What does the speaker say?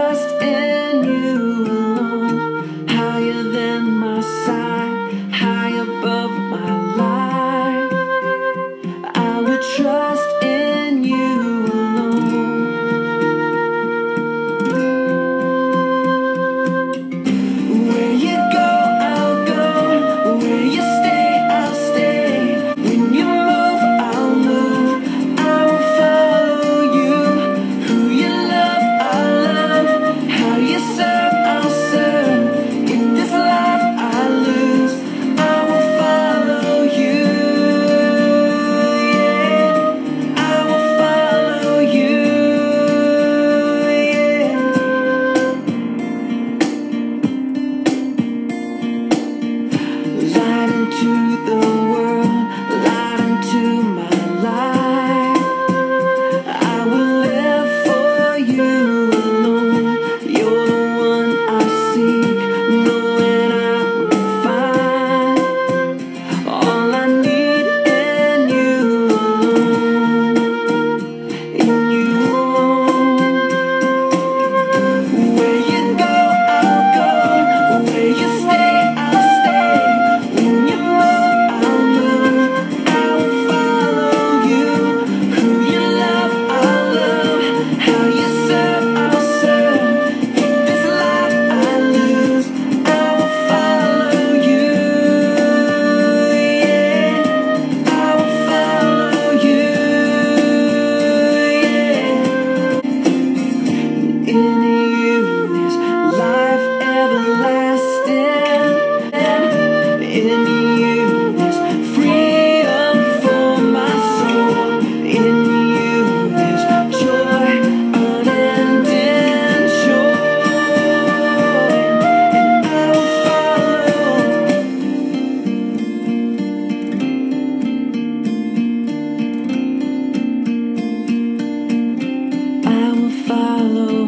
just in follow